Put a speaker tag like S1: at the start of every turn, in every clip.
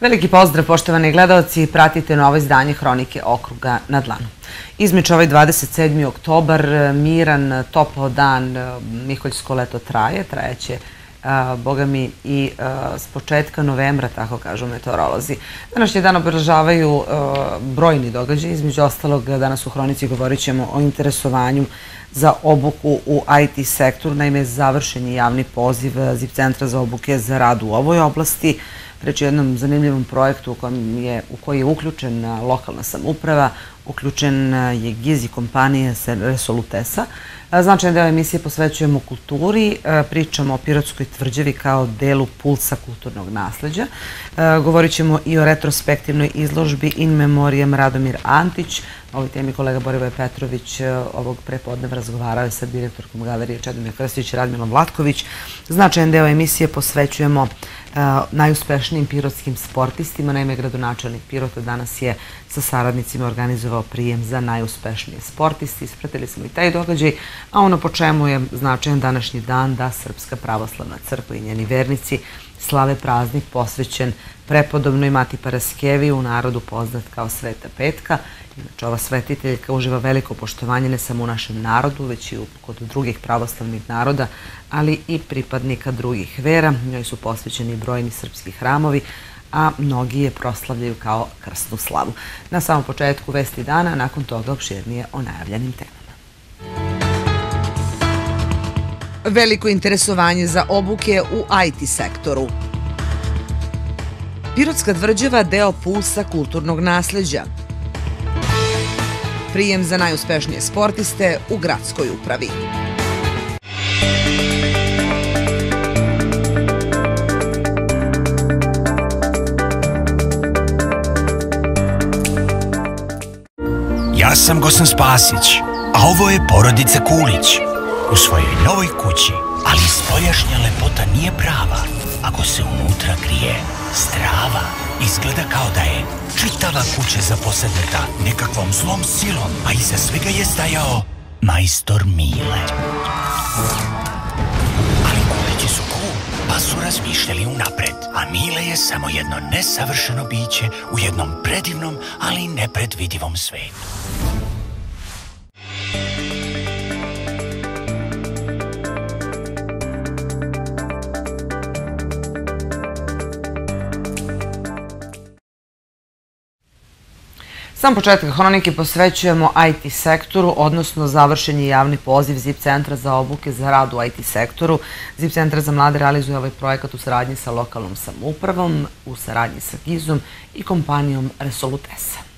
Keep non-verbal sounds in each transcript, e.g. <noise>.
S1: Veliki pozdrav poštovani gledalci, pratite novo izdanje Hronike okruga na dlanu. Između ovaj 27. oktobar, miran, topao dan, Miholjsko leto traje, trajeće boga mi i s početka novembra, tako kažu meteorolozi. Današnji dan obeležavaju brojni događaj, između ostalog danas u Hronici govorit ćemo o interesovanju za obuku u IT sektoru, naime završen je javni poziv ZIP centra za obuke za rad u ovoj oblasti, Reč je o jednom zanimljivom projektu u, kojem je, u koji je uključena lokalna samuprava, uključen je GIZ i kompanija Resolutesa. Značajan deo emisije posvećujemo kulturi, pričamo o Pirotskoj tvrđavi kao delu pulsa kulturnog nasleđa. Govorit ćemo i o retrospektivnoj izložbi In Memoriam Radomir Antić. Ovoj temi kolega Borivoje Petrović ovog prepodneva razgovarao je sa direktorkom galerije Čedomir Krstić i Radmilom Vlatković. Značajan deo emisije posvećujemo najuspešnijim pirotskim sportistima. Naime, gradonačelnik Pirota danas je sa saradnicima organizovao prijem za najuspešnije sportisti. Ispratili smo i taj događaj, a ono po čemu je značajan današnji dan da Srpska pravoslavna crkva i njeni vernici slave praznik posvećen prepodobnoj Mati Paraskevi u narodu poznat kao Sveta Petka. Inače, ova svetiteljka uživa veliko poštovanje ne samo u našem narodu, već i kod drugih pravoslavnih naroda, ali i pripadnika drugih vera. Njoj su posvećeni brojni srpski hramovi, a mnogi je proslavljaju kao krstnu slavu. Na samom početku vesti dana, nakon toga opširnije o najavljenim temama. Veliko interesovanje za obuke u IT sektoru. Pirotska tvrđava deo pulsa kulturnog nasleđa. Prijem za najuspešnije sportiste u gradskoj upravi.
S2: Ja sam Gosan Spasić, a ovo je porodica Kulić. U svojoj novoj kući, ali spoljašnja lepota nije prava ako se unutra krije strava. Izgleda kao da je čitava kuća zaposedneta nekakvom zlom silom, a iza svega je stajao majstor Mile. Ali kulići su cool, pa su razmišljali unapred, a Mile je samo jedno nesavršeno biće u jednom predivnom, ali nepredvidivom svetu.
S1: Sam početak hronike posvećujemo IT sektoru, odnosno završen je javni poziv ZIP centra za obuke za rad u IT sektoru. ZIP centra za mlade realizuje ovaj projekat u saradnji sa lokalnom samoupravom, u saradnji sa GIZ-om i kompanijom Resolutesa.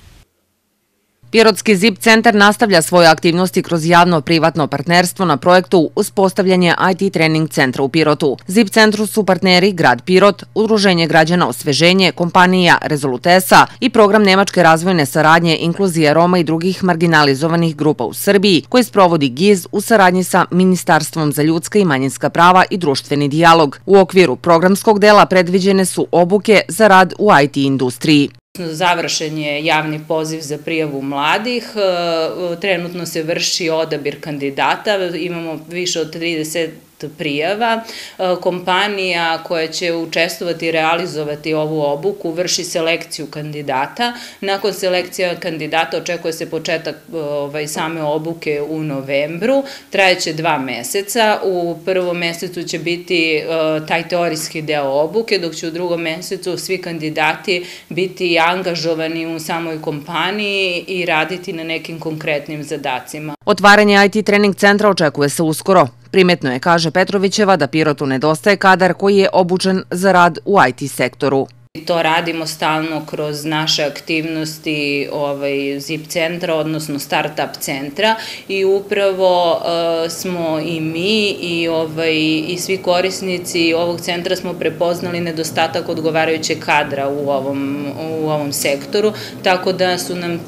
S3: Pirotski ZIP centar nastavlja svoje aktivnosti kroz javno-privatno partnerstvo na projektu Uspostavljanje IT trening centra u Pirotu. ZIP centru su partneri Grad Pirot, Udruženje građana Osveženje, kompanija Rezolutesa i program Nemačke razvojne saradnje inkluzije Roma i drugih marginalizovanih grupa u Srbiji, koji sprovodi GIZ u saradnji sa Ministarstvom za ljudska i manjinska prava i društveni dijalog. U okviru programskog dela predviđene su obuke za rad u IT industriji.
S4: Završen je javni poziv za prijavu mladih, e, trenutno se vrši odabir kandidata, imamo više od 30 prijava. E, kompanija koja će učestvovati i realizovati ovu obuku vrši selekciju kandidata. Nakon selekcija kandidata očekuje se početak ovaj, same obuke u novembru. Trajeće dva meseca. U prvom mesecu će biti e, taj teorijski deo obuke, dok će u drugom mesecu svi kandidati biti angažovani u samoj kompaniji i raditi na nekim konkretnim zadacima.
S3: Otvaranje IT trening centra očekuje se uskoro. Primetno je, kaže Petrovićeva, da Pirotu nedostaje kadar koji je obučen za rad u IT sektoru.
S4: To radimo stalno kroz naše aktivnosti ovaj, ZIP centra, odnosno startup centra i upravo uh, smo i mi i, ovaj, i svi korisnici ovog centra smo prepoznali nedostatak odgovarajućeg kadra u ovom, u ovom sektoru, tako da su nam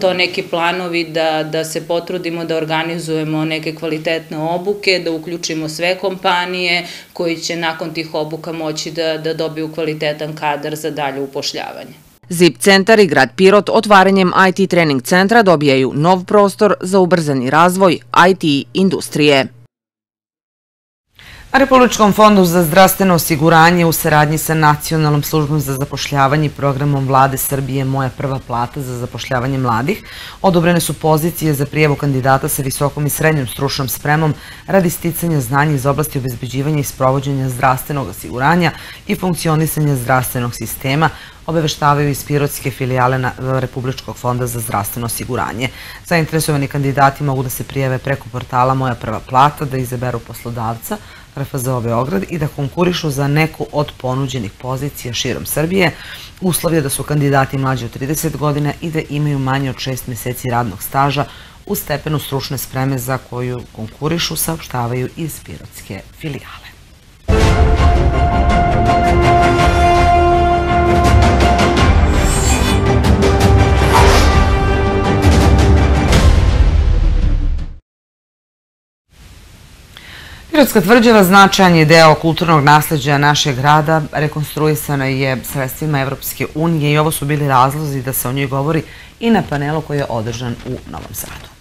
S4: to neki planovi da, da se potrudimo da organizujemo neke kvalitetne obuke, da uključimo sve kompanije koji će nakon tih obuka moći da, da dobiju kvalitetan kadar za dalje upošljavanje.
S3: ZIP centar i grad Pirot otvaranjem IT trening centra dobijaju nov prostor za ubrzani razvoj IT industrije.
S1: Republičkom fondu za zdravstveno osiguranje u saradnji sa Nacionalnom službom za zapošljavanje i programom Vlade Srbije Moja prva plata za zapošljavanje mladih odobrene su pozicije za prijevu kandidata sa visokom i srednjom stručnom spremom radi sticanja znanja iz oblasti obezbeđivanja i sprovođenja zdravstvenog osiguranja i funkcionisanja zdravstvenog sistema obaveštavaju iz Pirotske filijale na Republičkog fonda za zdravstveno osiguranje. Zainteresovani kandidati mogu da se prijeve preko portala Moja prva plata, da izaberu poslodavca, RFZO Beograd i da konkurišu za neku od ponuđenih pozicija širom Srbije. Uslov je da su kandidati mlađi od 30 godina i da imaju manje od 6 meseci radnog staža u stepenu stručne spreme za koju konkurišu, saopštavaju iz Pirotske filijale. Pirotska tvrđava značajan je deo kulturnog nasleđa našeg grada, rekonstruisana je sredstvima Evropske unije i ovo su bili razlozi da se o njoj govori i na panelu koji je održan u Novom Sadu.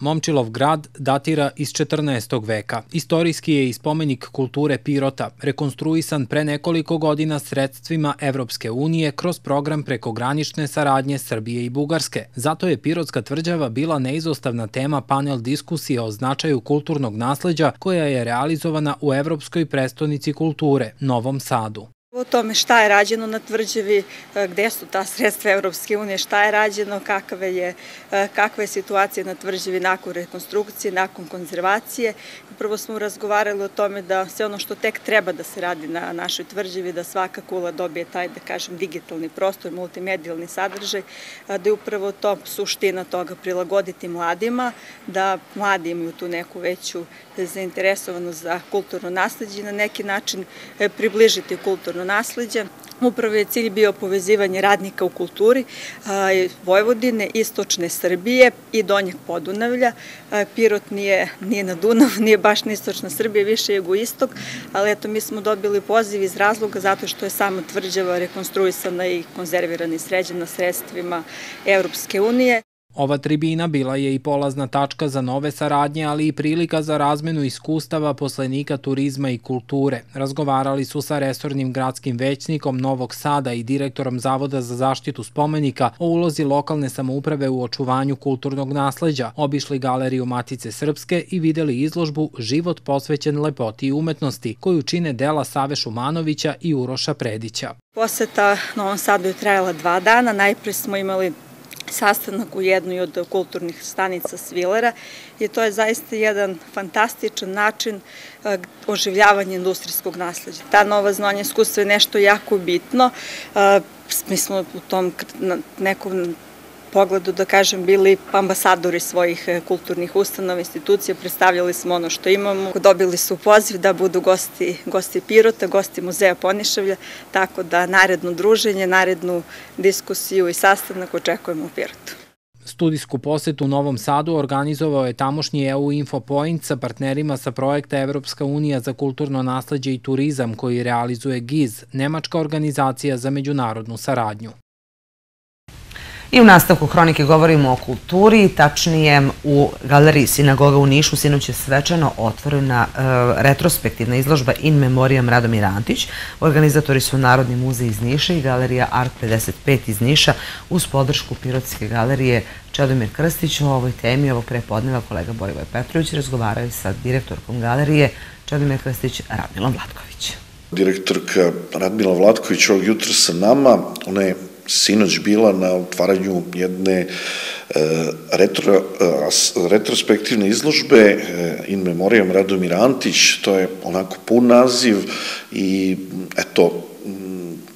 S5: Momčilov grad datira iz 14. veka. Istorijski je i spomenik kulture Pirota, rekonstruisan pre nekoliko godina sredstvima Evropske unije kroz program prekogranične saradnje Srbije i Bugarske. Zato je Pirotska tvrđava bila neizostavna tema panel diskusije o značaju kulturnog nasleđa koja je realizovana u Evropskoj prestonici kulture, Novom Sadu.
S6: O tome šta je rađeno na tvrđevi, e, gde su ta sredstva Evropske unije, šta je rađeno, kakva je, e, kakva je situacija na tvrđevi nakon rekonstrukcije, nakon konzervacije. Prvo smo razgovarali o tome da sve ono što tek treba da se radi na našoj tvrđevi, da svaka kula dobije taj, da kažem, digitalni prostor, multimedijalni sadržaj, da je upravo to suština toga prilagoditi mladima, da mladi imaju tu neku veću zainteresovanost za kulturno nasledđe i na neki način e, približiti kulturno nasledđe. Upravo je cilj bio povezivanje radnika u kulturi Vojvodine, Istočne Srbije i Donjeg Podunavlja. Pirot nije, nije na Dunav, nije baš na Istočna Srbija, više istok, ali eto mi smo dobili poziv iz razloga zato što je sama tvrđava rekonstruisana i konzervirana i sređena sredstvima Evropske unije.
S5: Ova tribina bila je i polazna tačka za nove saradnje, ali i prilika za razmenu iskustava poslenika turizma i kulture. Razgovarali su sa resornim gradskim većnikom Novog Sada i direktorom Zavoda za zaštitu spomenika o ulozi lokalne samouprave u očuvanju kulturnog nasleđa, obišli galeriju Matice Srpske i videli izložbu Život posvećen lepoti i umetnosti, koju čine dela Save Šumanovića i Uroša Predića.
S6: Poseta Novom Sadu je trajala dva dana. Najpre smo imali sastanak u jednoj od kulturnih stanica Svilera i to je zaista jedan fantastičan način e, oživljavanja industrijskog nasledđa. Ta nova znanja iskustva je nešto jako bitno. E, mi smo u tom nekom pogledu, da kažem, bili ambasadori svojih e, kulturnih ustanova, institucija, predstavljali smo ono što imamo, dobili su poziv da budu gosti, gosti Pirota, gosti muzeja Poniševlja, tako da naredno druženje, narednu diskusiju i sastanak očekujemo u Pirotu.
S5: Studijsku posetu u Novom Sadu organizovao je tamošnji EU Infopoint sa partnerima sa projekta Evropska unija za kulturno nasledđe i turizam koji realizuje GIZ, Nemačka organizacija za međunarodnu saradnju.
S1: I u nastavku hronike govorimo o kulturi, tačnije u galeriji Sinagoga u Nišu sinoć je svečano otvorena e, retrospektivna izložba In Memoriam Radomir Antić. Organizatori su Narodni muzej iz Niša i galerija Art 55 iz Niša uz podršku Pirotske galerije Čedomir Krstić. O ovoj temi ovog prepodneva kolega Borivoj Petrović razgovaraju sa direktorkom galerije Čedomir Krstić Radmilom Vlatković.
S7: Direktorka Radmila Vlatković ovog jutra sa nama, ona je sinoć bila na otvaranju jedne e, retro, e, retrospektivne izložbe e, in memoriam Radomir Antić, to je onako pun naziv i eto,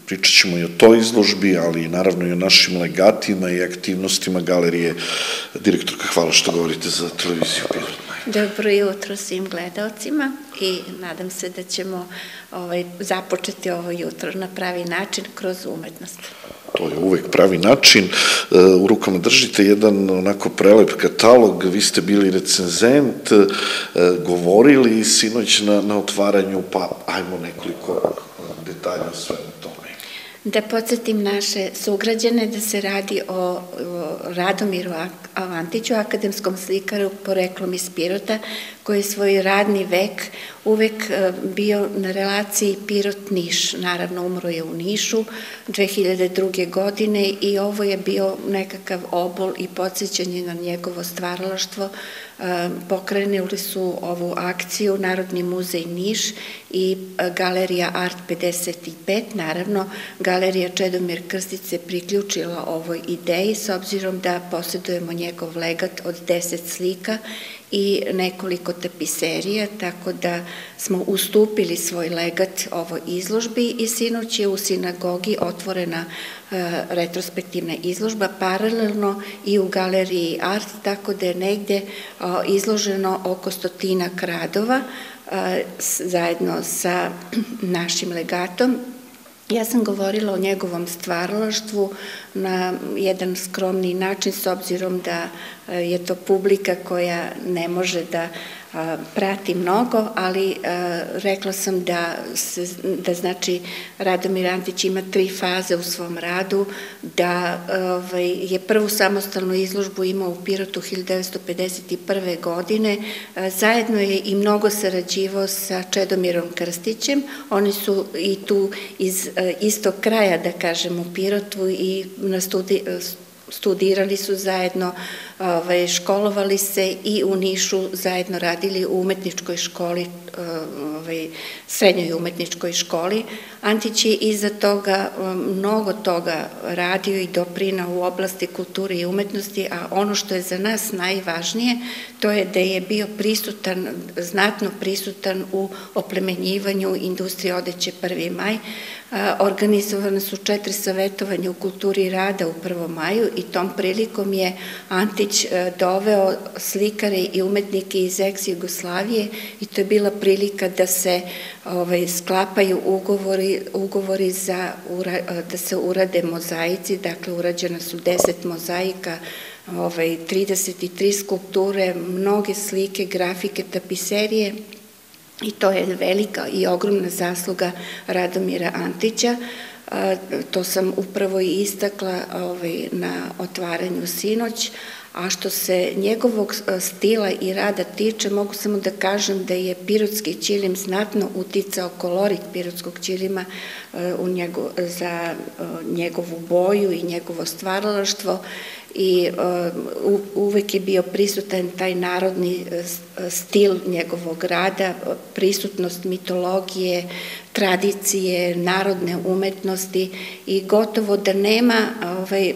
S7: pričat ćemo i o toj izložbi, ali naravno i o našim legatima i aktivnostima galerije. Direktorka, hvala što govorite za televiziju Pirot.
S8: Dobro jutro svim gledalcima i nadam se da ćemo ovaj, započeti ovo jutro na pravi način kroz umetnost
S7: to je uvek pravi način. E, u rukama držite jedan onako prelep katalog, vi ste bili recenzent, e, govorili sinoć na, na otvaranju, pa ajmo nekoliko detalja o svemu.
S8: Da podsjetim naše sugrađane da se radi o, Radomiru Avantiću, akademskom slikaru poreklom iz Pirota, koji je svoj radni vek uvek e, bio na relaciji Pirot-Niš. Naravno, umro je u Nišu 2002. godine i ovo je bio nekakav obol i podsjećanje na njegovo stvaralaštvo. E, pokrenuli su ovu akciju Narodni muzej Niš i e, Galerija Art 55. Naravno, Galerija Čedomir Krstić se priključila ovoj ideji s obzirom da posjedujemo njegov legat od 10 slika i nekoliko tapiserija, tako da smo ustupili svoj legat ovoj izložbi i sinoć je u sinagogi otvorena e, retrospektivna izložba paralelno i u galeriji Art, tako da je negde izloženo oko stotina kradova e, zajedno sa <clears throat> našim legatom Ja sam govorila o njegovom stvaralaštvu na jedan skromni način s obzirom da e, je to publika koja ne može da prati mnogo, ali rekla sam da, se, da znači Radomir Antić ima tri faze u svom radu, da ovaj, je prvu samostalnu izložbu imao u Pirotu 1951. godine, zajedno je i mnogo sarađivao sa Čedomirom Krstićem, oni su i tu iz istog kraja, da kažem, u Pirotu i na studi, studirali su zajedno, ovaj, školovali se i u Nišu zajedno radili u umetničkoj školi, ovaj, srednjoj umetničkoj školi. Antić je iza toga mnogo toga radio i doprina u oblasti kulture i umetnosti, a ono što je za nas najvažnije, to je da je bio prisutan, znatno prisutan u oplemenjivanju industrije odeće 1. maj, Organizovane su četiri savetovanja u kulturi rada u 1. maju i tom prilikom je Antić e, doveo slikare i umetnike iz ex-Jugoslavije i to je bila prilika da se ovaj, sklapaju ugovori, ugovori za, da se urade mozaici, dakle urađena su 10 mozaika ovaj, 33 skulpture, mnoge slike, grafike, tapiserije i to je velika i ogromna zasluga Radomira Antića. To sam upravo i istakla ovaj, na otvaranju sinoć, a što se njegovog stila i rada tiče, mogu samo da kažem da je pirotski čilim znatno uticao kolorit pirotskog čilima u njego, za njegovu boju i njegovo stvaralaštvo i uh, uvek je bio prisutan taj narodni uh, stil njegovog rada, prisutnost mitologije, tradicije, narodne umetnosti i gotovo da nema ovaj,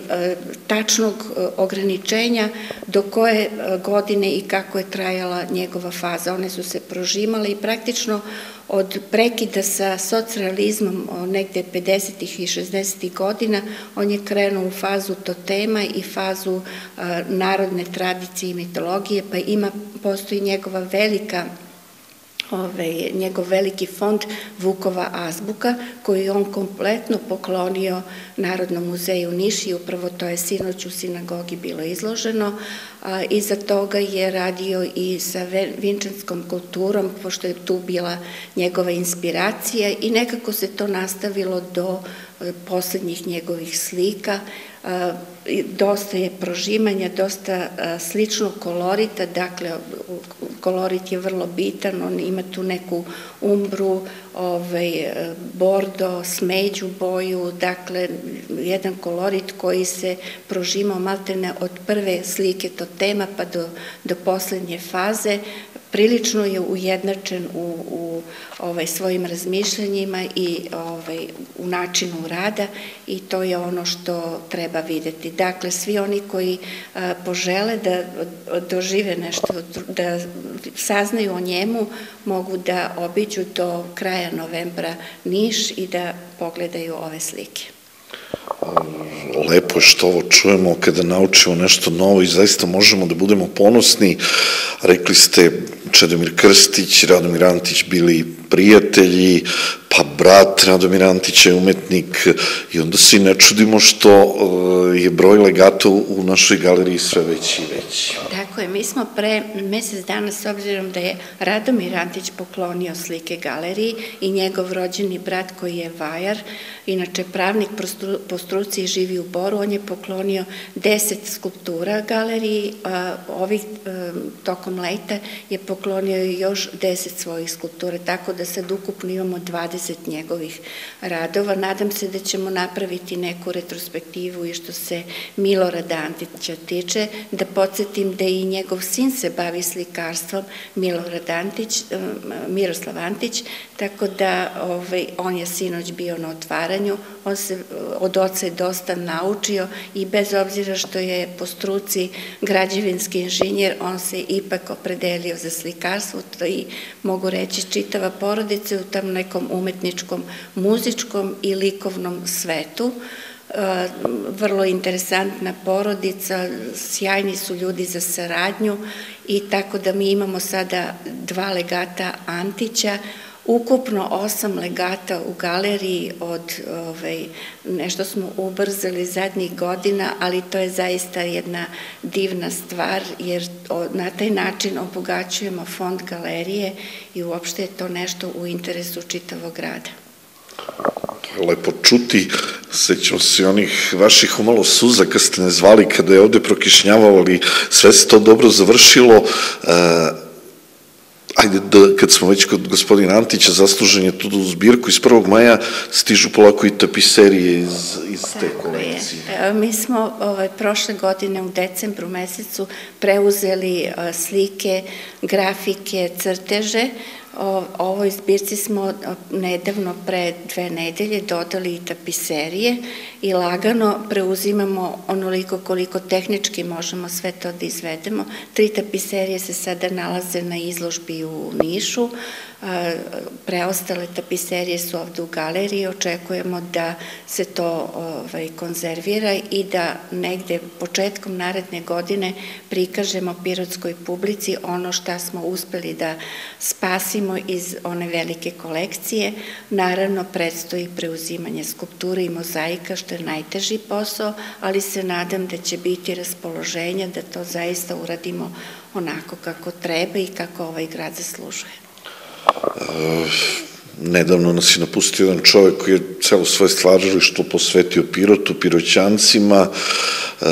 S8: tačnog ograničenja do koje godine i kako je trajala njegova faza. One su se prožimale i praktično od prekida sa socrealizmom negde 50. i 60. godina, on je krenuo u fazu totema i fazu narodne tradicije i mitologije, pa ima, postoji njegova velika ove, njegov veliki fond Vukova azbuka koji on kompletno poklonio Narodnom muzeju Niši, upravo to je sinoć u sinagogi bilo izloženo. A, iza toga je radio i sa vinčanskom kulturom, pošto je tu bila njegova inspiracija i nekako se to nastavilo do e, poslednjih njegovih slika dosta je prožimanja, dosta sličnog kolorita, dakle kolorit je vrlo bitan, on ima tu neku umbru, ovaj, bordo, smeđu boju, dakle jedan kolorit koji se prožimao maltene od prve slike totema pa do, do poslednje faze, prilično je ujednačen u, u ovaj, svojim razmišljanjima i ovaj, u načinu rada i to je ono što treba videti. Dakle, svi oni koji a, požele da dožive nešto, da saznaju o njemu, mogu da obiđu do kraja novembra Niš i da pogledaju ove slike
S7: lepo je što ovo čujemo kada naučimo nešto novo i zaista možemo da budemo ponosni. Rekli ste Čedomir Krstić, Radomir Antić bili prijatelji, pa brat Radomir Antić je umetnik i onda se ne čudimo što je broj legata u našoj galeriji sve veći i veći.
S8: Tako je, mi smo pre mesec dana, s obzirom da je Radomir Antić poklonio slike galeriji i njegov rođeni brat koji je vajar, inače pravnik po struci živi u Boru, on je poklonio deset skulptura galeriji, a ovih tokom leta je poklonio još deset svojih skulptura, tako da sad ukupno imamo 20 njegovih radova. Nadam se da ćemo napraviti neku retrospektivu i što se Milorada Antića tiče, da podsjetim da i njegov sin se bavi slikarstvom, Milorad Antić, Miroslav Antić, tako da ovaj, on je sinoć bio na otvaranju, on se od je dosta naučio i bez obzira što je po struci građevinski inženjer, on se ipak opredelio za slikarstvo i mogu reći čitava porodica u tam nekom umetničkom, muzičkom i likovnom svetu. Vrlo interesantna porodica, sjajni su ljudi za saradnju i tako da mi imamo sada dva legata Antića, ukupno osam legata u galeriji od ovaj, nešto smo ubrzali zadnjih godina, ali to je zaista jedna divna stvar jer na taj način obogaćujemo fond galerije i uopšte je to nešto u interesu čitavog grada
S7: lepo čuti. Sećam se onih vaših umalo suza kad ste ne zvali, kada je ovde prokišnjavalo, ali sve se to dobro završilo. E, ajde, da, kad smo već kod gospodina Antića, zaslužen je tu zbirku iz 1. maja, stižu polako i tapiserije iz, iz te kolekcije.
S8: Je. Mi smo ovaj, prošle godine u decembru mesecu preuzeli slike, grafike, crteže, Ovoj zbirci smo nedavno pre dve nedelje dodali i tapiserije i lagano preuzimamo onoliko koliko tehnički možemo sve to da izvedemo. Tri tapiserije se sada nalaze na izložbi u Nišu, preostale tapiserije su ovde u galeriji, očekujemo da se to ovaj, konzervira i da negde početkom naredne godine prikažemo pirotskoj publici ono šta smo uspeli da spasimo iz one velike kolekcije. Naravno, predstoji preuzimanje skulpture i mozaika, što je najteži posao, ali se nadam da će biti raspoloženja da to zaista uradimo onako kako treba i kako ovaj grad zaslužuje.
S7: Uh, nedavno nas je napustio jedan čovek koji je celo svoje stvaralištvo posvetio Pirotu, Piroćancima uh,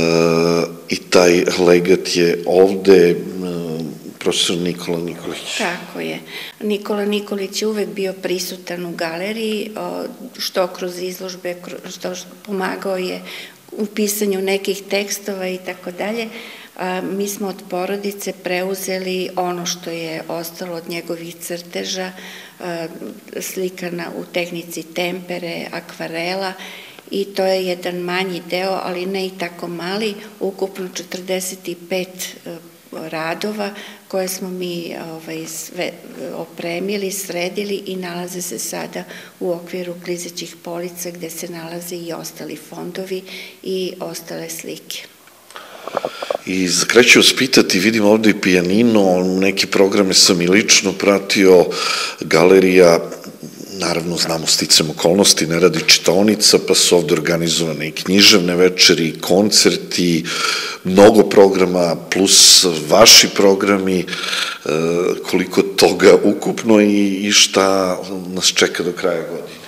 S7: i taj legat je ovde uh, profesor Nikola Nikolić.
S8: Tako je. Nikola Nikolić je uvek bio prisutan u galeriji, što kroz izložbe, što pomagao je u pisanju nekih tekstova i tako dalje, mi smo od porodice preuzeli ono što je ostalo od njegovih crteža, slikana u tehnici tempere, akvarela i to je jedan manji deo, ali ne i tako mali, ukupno 45 radova koje smo mi ovaj, sve opremili, sredili i nalaze se sada u okviru klizećih polica gde se nalaze i ostali fondovi i ostale slike.
S7: I za kraj vas pitati, vidim ovde i pijanino, neke programe sam i lično pratio, galerija, naravno znamo sticam okolnosti, ne radi čitaonica, pa su ovde organizovane i književne večeri, i koncerti, mnogo programa, plus vaši programi, e, koliko toga ukupno i, i šta nas čeka do kraja godine.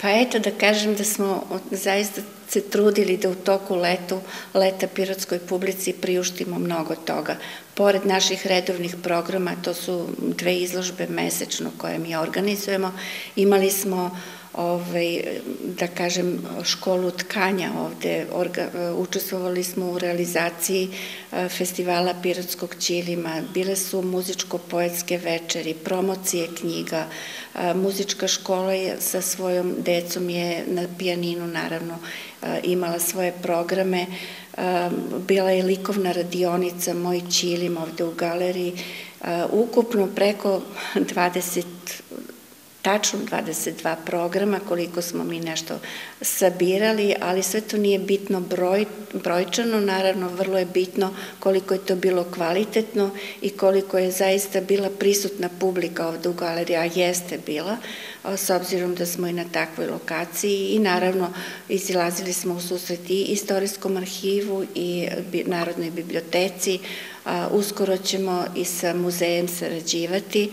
S8: Pa eto da kažem da smo zaista se trudili da u toku letu, leta pirotskoj publici priuštimo mnogo toga. Pored naših redovnih programa, to su dve izložbe mesečno koje mi organizujemo, imali smo ovaj, da kažem, školu tkanja ovde. Orga, učestvovali smo u realizaciji e, festivala Pirotskog ćilima, bile su muzičko-poetske večeri, promocije knjiga, e, muzička škola je sa svojom decom je na pijaninu naravno e, imala svoje programe, bila je likovna radionica Moj Čilim ovde u galeriji, ukupno preko 20 tačno 22 programa, koliko smo mi nešto sabirali, ali sve to nije bitno broj, brojčano, naravno vrlo je bitno koliko je to bilo kvalitetno i koliko je zaista bila prisutna publika ovde u galeriji, a jeste bila, s obzirom da smo i na takvoj lokaciji i naravno izilazili smo u susret i istorijskom arhivu i Narodnoj biblioteci, Uskoro ćemo i sa muzejem sarađivati.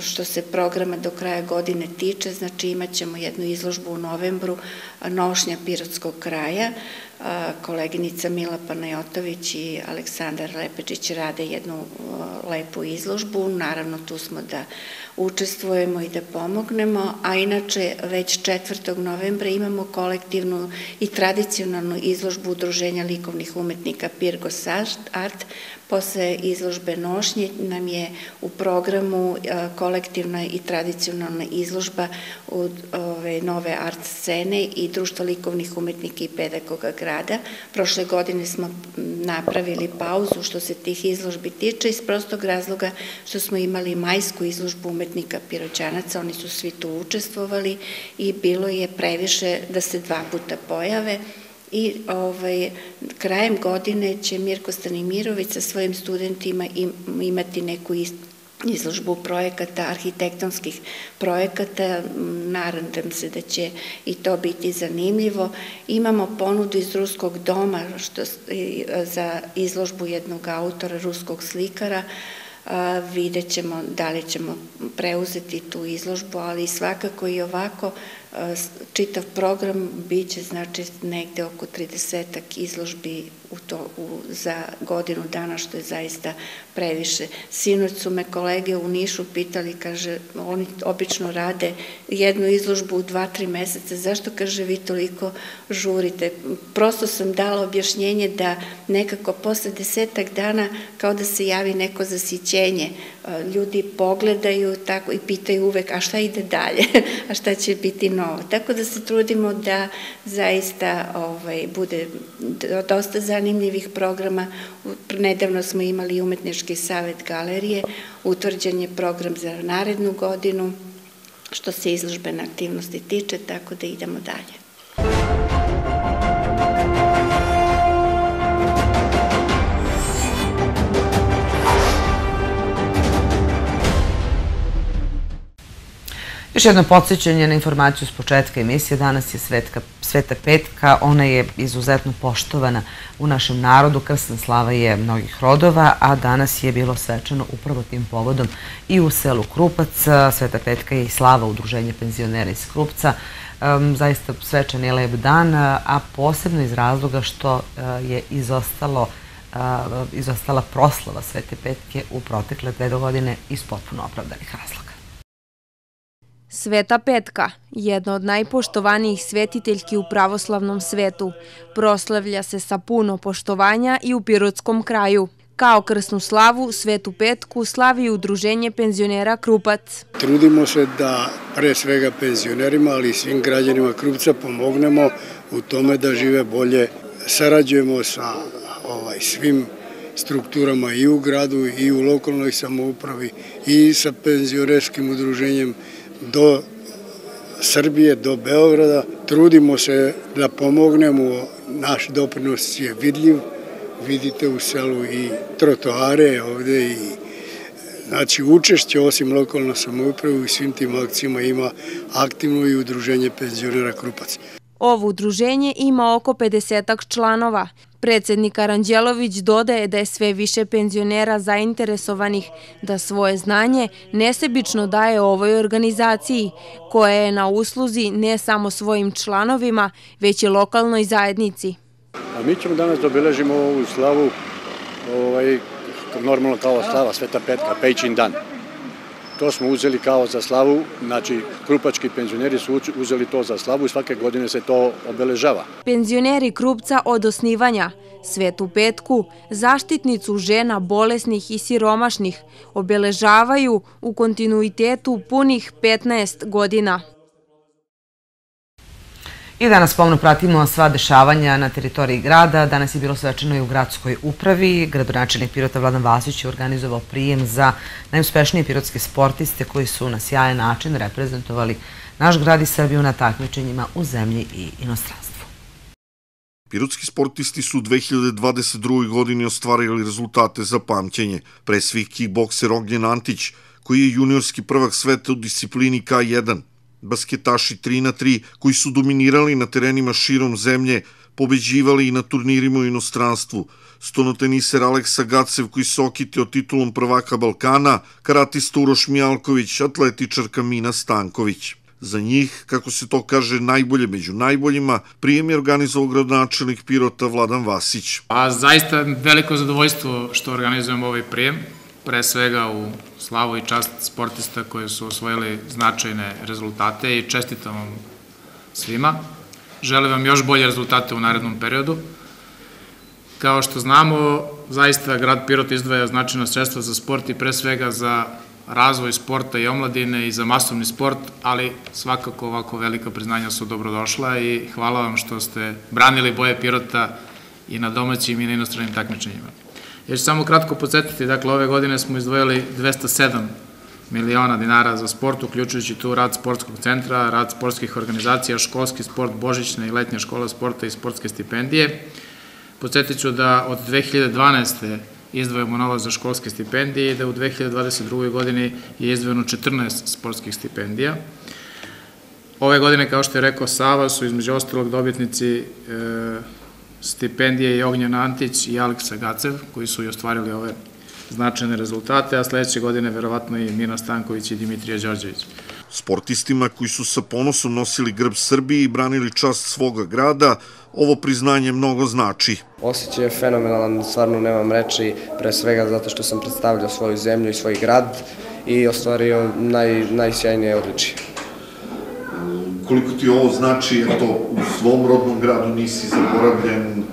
S8: Što se programa do kraja godine tiče, znači imat ćemo jednu izložbu u novembru Nošnja Pirotskog kraja. Koleginica Mila Panajotović i Aleksandar Lepečić rade jednu lepu izložbu. Naravno, tu smo da učestvujemo i da pomognemo, a inače već 4. novembra imamo kolektivnu i tradicionalnu izložbu Udruženja likovnih umetnika Pirgos Art, Posle izložbe nošnje nam je u programu e, kolektivna i tradicionalna izložba od ove nove art scene i društva likovnih umetnika i pedagoga grada. Prošle godine smo napravili pauzu što se tih izložbi tiče iz prostog razloga što smo imali majsku izložbu umetnika piroćanaca, oni su svi tu učestvovali i bilo je previše da se dva puta pojave i ovaj, krajem godine će Mirko Stanimirović sa svojim studentima imati neku izložbu projekata, arhitektonskih projekata, naradam se da će i to biti zanimljivo. Imamo ponudu iz Ruskog doma što, za izložbu jednog autora, ruskog slikara, vidjet ćemo da li ćemo preuzeti tu izložbu, ali svakako i ovako čitav program biće znači negde oko 30 izložbi u to, u, za godinu dana, što je zaista previše. Sinoć su me kolege u Nišu pitali, kaže, oni obično rade jednu izložbu u dva, tri meseca, zašto, kaže, vi toliko žurite? Prosto sam dala objašnjenje da nekako posle desetak dana kao da se javi neko zasićenje. Ljudi pogledaju tako i pitaju uvek, a šta ide dalje? <laughs> a šta će biti novo? Tako da se trudimo da zaista ovaj, bude dosta za zanimljivih programa. Nedavno smo imali umetnički savet galerije, utvrđen je program za narednu godinu, što se izložbene aktivnosti tiče, tako da idemo dalje.
S1: Još jedno podsjećanje na informaciju s početka emisije. Danas je Sveta Petka. Ona je izuzetno poštovana u našem narodu. Krsna slava je mnogih rodova, a danas je bilo svečano upravo tim povodom i u selu Krupac. Sveta Petka je i slava udruženja penzionera iz Krupca. Zaista svečan je lep dan, a posebno iz razloga što e, je izostalo izostala proslava Svete Petke u protekle dve godine iz potpuno opravdanih razloga.
S9: Sveta Petka, jedna od najpoštovanijih svetiteljki u pravoslavnom svetu, proslavlja se sa puno poštovanja i u Pirotskom kraju. Kao krsnu slavu Svetu Petku slavi Udruženje penzionera Krupac.
S10: Trudimo se da pre svega penzionerima, ali i svim građanima Krupca pomognemo u tome da žive bolje. Sarađujemo sa ovaj, svim strukturama i u gradu i u lokalnoj samoupravi i sa penzionerskim udruženjem do Srbije, do Beograda. Trudimo se da pomognemo, naš doprinos je vidljiv, vidite u selu i trotoare ovde i Znači, učešće osim lokalna samouprava i svim tim akcijama ima aktivno i udruženje penzionera Krupac.
S9: Ovo udruženje ima oko 50 članova. Predsednik Aranđelović dodaje da je sve više penzionera zainteresovanih da svoje znanje nesebično daje ovoj organizaciji, koja je na usluzi ne samo svojim članovima, već i lokalnoj zajednici.
S11: A mi ćemo danas da obeležimo ovu slavu ovaj, normalno kao slava Sveta Petka, Pejčin dan. To smo uzeli kao za slavu, znači krupački penzioneri su uzeli to za slavu i svake godine se to obeležava.
S9: Penzioneri Krupca od osnivanja Svetu Petku, zaštitnicu žena bolesnih i siromašnih, obeležavaju u kontinuitetu punih 15 godina.
S1: I danas pomno pratimo sva dešavanja na teritoriji grada. Danas je bilo svečano i u gradskoj upravi. Gradonačelnik Pirota Vladan Vasić je organizovao prijem za najuspešnije pirotske sportiste koji su na sjajan način reprezentovali naš grad i Srbiju na takmičenjima u zemlji i inostranstvu.
S12: Pirotski sportisti su u 2022. godini ostvarili rezultate za pamćenje. Pre svih kickbokser Ognjen Antić, koji je juniorski prvak sveta u disciplini K1, basketaši 3 na 3 koji su dominirali na terenima širom zemlje, pobeđivali i na turnirima u inostranstvu, stonoteniser Aleksa Gacev koji se okitio titulom prvaka Balkana, karatista Uroš Mijalković, atletičarka Mina Stanković. Za njih, kako se to kaže, najbolje među najboljima, prijem je organizovao gradonačelnik Pirota Vladan Vasić.
S13: A zaista veliko zadovoljstvo što organizujemo ovaj prijem pre svega u slavu i čast sportista koji su osvojili značajne rezultate i čestitam vam svima. Želim vam još bolje rezultate u narednom periodu. Kao što znamo, zaista grad Pirot izdvaja značajna sredstva za sport i pre svega za razvoj sporta i omladine i za masovni sport, ali svakako ovako velika priznanja su dobrodošla i hvala vam što ste branili boje Pirota i na domaćim i na inostranim takmičenjima. Ja ću samo kratko podsjetiti, dakle, ove godine smo izdvojili 207 miliona dinara za sport, uključujući tu rad sportskog centra, rad sportskih organizacija, školski sport, božićne i letnje škole sporta i sportske stipendije. Podsjetit ću da od 2012. izdvojamo novac za školske stipendije i da u 2022. godini je izdvojeno 14 sportskih stipendija. Ove godine, kao što je rekao Sava, su između ostalog dobitnici e, stipendije i Ognjan Antić i Aleksa Gacev, koji su i ostvarili ove značajne rezultate, a sledeće godine verovatno i Mina Stanković i Dimitrija Đorđević.
S12: Sportistima koji su sa ponosom nosili grb Srbije i branili čast svoga grada, ovo priznanje mnogo znači.
S14: Osjećaj je fenomenalan, stvarno nemam reči, pre svega zato što sam predstavljao svoju zemlju i svoj grad i ostvario naj, najsjajnije odličije
S12: koliko ti ovo znači, to u svom rodnom gradu nisi zaboravljen,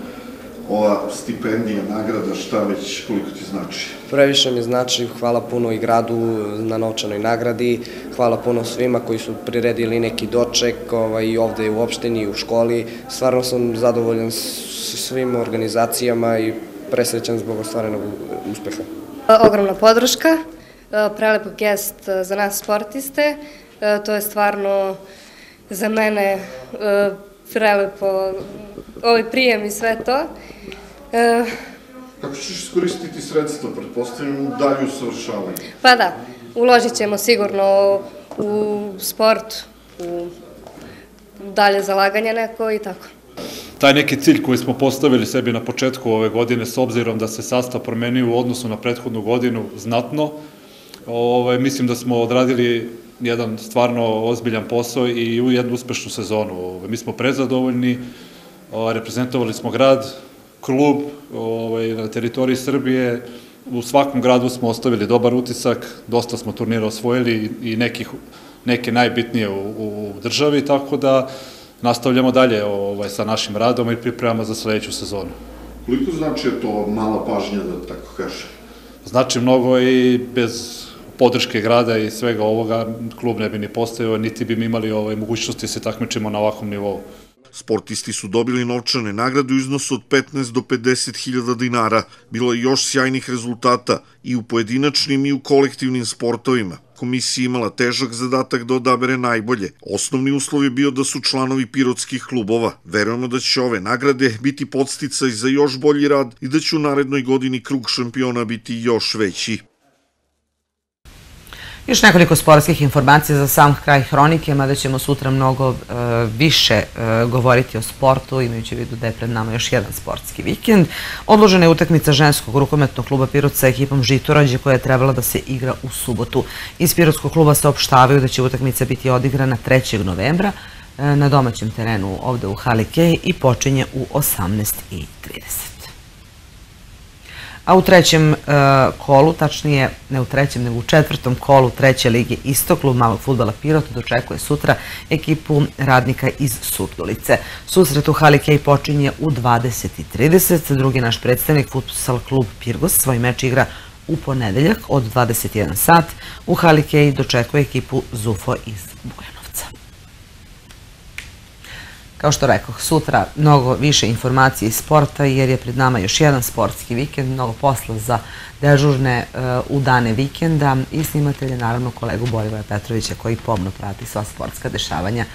S12: ova stipendija, nagrada, šta već, koliko ti znači?
S14: Previše mi znači, hvala puno i gradu na novčanoj nagradi, hvala puno svima koji su priredili neki doček ovaj, i ovde u opštini i u školi. Stvarno sam zadovoljan s svim organizacijama i presrećan zbog ostvarenog uspeha.
S15: Ogromna podrška, prelepo gest za nas sportiste, to je stvarno za mene uh, prelepo ovaj prijem i sve to.
S12: Uh, Kako ćeš iskoristiti sredstva, pretpostavljam, u dalju usavršavanje?
S15: Pa da, uložit ćemo sigurno u sport, u dalje zalaganje neko i tako.
S16: Taj neki cilj koji smo postavili sebi na početku ove godine, s obzirom da se sastav promenio u odnosu na prethodnu godinu znatno, ovaj, mislim da smo odradili jedan stvarno ozbiljan posao i u jednu uspešnu sezonu. Mi smo prezadovoljni, reprezentovali smo grad, klub ovaj, na teritoriji Srbije, u svakom gradu smo ostavili dobar utisak, dosta smo turnira osvojili i nekih, neke najbitnije u, u državi, tako da nastavljamo dalje ovaj, sa našim radom i pripremamo za sledeću sezonu.
S12: Koliko znači to mala pažnja, da tako kaže?
S16: Znači mnogo i bez podrške grada i svega ovoga klub ne bi ni postavio, niti bi mi imali ovaj, mogućnosti da se takmičimo na ovakvom nivou.
S12: Sportisti su dobili novčane nagrade u iznosu od 15 do 50 hiljada dinara. Bilo je još sjajnih rezultata i u pojedinačnim i u kolektivnim sportovima. Komisija imala težak zadatak da odabere najbolje. Osnovni uslov je bio da su članovi pirotskih klubova. Verujemo da će ove nagrade biti podsticaj za još bolji rad i da će u narednoj godini krug šampiona biti još veći.
S1: Još nekoliko sportskih informacija za sam kraj hronike, mada ćemo sutra mnogo e, više e, govoriti o sportu, imajući vidu da je pred nama još jedan sportski vikend. Odložena je utakmica ženskog rukometnog kluba Pirot sa ekipom Žitorađe koja je trebala da se igra u subotu. Iz Pirotskog kluba se opštavaju da će utakmica biti odigrana 3. novembra e, na domaćem terenu ovde u Halikej i počinje u 18.30. A u trećem uh, kolu, tačnije ne u trećem, nego u četvrtom kolu treće lige Isto, klub malog futbala Pirot dočekuje sutra ekipu radnika iz Surdulice. Susret u Hali Kej počinje u 20.30. Drugi naš predstavnik, futsal klub Pirgos, svoj meč igra u ponedeljak od 21 sat. U Hali Kej dočekuje ekipu Zufo iz Bujana. Kao što rekoh, sutra mnogo više informacije iz sporta jer je pred nama još jedan sportski vikend, mnogo posla za dežurne u dane vikenda i snimatelje, naravno kolegu Borivoja Petrovića koji pomno prati sva sportska dešavanja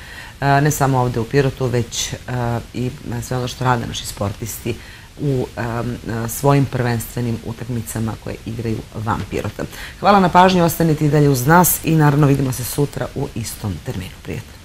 S1: ne samo ovde u Pirotu, već i sve ono što rade naši sportisti u svojim prvenstvenim utakmicama koje igraju van Pirota. Hvala na pažnju, ostanite i dalje uz nas i naravno vidimo se sutra u istom terminu. Prijetno.